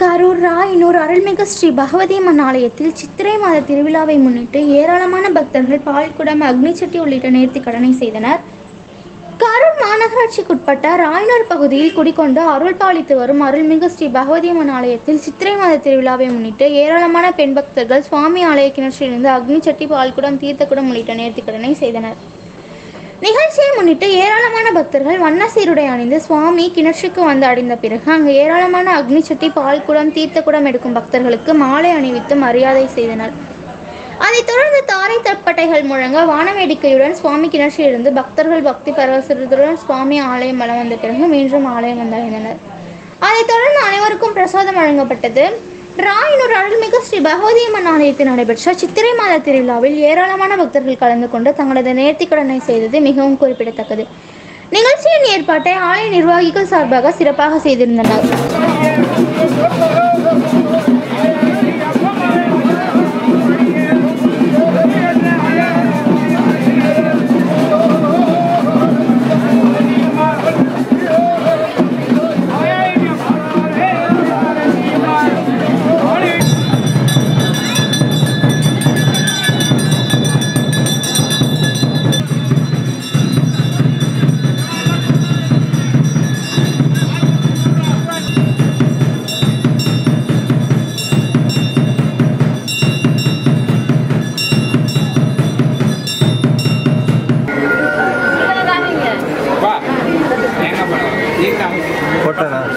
கரூர் ராயனூர் அருள்மிகு ஸ்ரீ பகவதி அம்மன் ஆலயத்தில் சித்திரை மாத திருவிழாவை முன்னிட்டு ஏராளமான பக்தர்கள் பால்குடம் அக்னிச்சட்டி உள்ளிட்ட நேர்த்திக்கடனை செய்தனர். கரூர் மாநகராட்சிக்குட்பட்ட ராயனூர் பகுதியில் குடிக்கொண்டு அருள் பாலித்து வரும் அருள்மிகு ஸ்ரீ பகவதி அம்மன் ஆலயத்தில் சித்திரை மாத திருவிழாவை முன்னிட்டு ஏராளமான பெண் பக்தர்கள் சுவாமி ஆலய கிணற்றிலிருந்து அக்னிச்சட்டி பால்குடம் தீர்த்தக்குடம் உள்ளிட்ட நேர்த்திக்கடனை செய்தனர். நிகழ்ச்சியை முன்னிட்டு ஏராளமான பக்தர்கள் வண்ண சீருடை அணிந்து சுவாமி கிணற்றுக்கு வந்து அடைந்த பிறகு அங்கு ஏராளமான அக்னிச்சட்டி பால்குடம் தீர்த்தக்குடம் எடுக்கும் பக்தர்களுக்கு மாலை அணிவித்து மரியாதை செய்தனர். அதைத் தொடர்ந்து தாரை தப்பட்டைகள் முழங்க வானவேடிக்கையுடன் சுவாமி கிணற்றிலிருந்து பக்தர்கள் பக்தி பரவசத்துடன் சுவாமி ஆலயம் வலம் வந்த பிறகு மீண்டும் ஆலயம் வந்தடைந்தனர். அதைத் தொடர்ந்து அனைவருக்கும் பிரசாதம் வழங்கப்பட்டது. ராயனூர் அருள்மிகு ஸ்ரீ பகவதியம்மன் ஆலயத்தில் நடைபெற்ற சித்திரை மாத திருவிழாவில் ஏராளமான பக்தர்கள் கலந்து கொண்டு தங்களது நேர்த்திக்கடனை செய்தது மிகவும் குறிப்பிடத்தக்கது. நிகழ்ச்சியின் ஏற்பாட்டை ஆலய நிர்வாகிகள் சார்பாக சிறப்பாக செய்திருந்தனர். எங்க போனோம்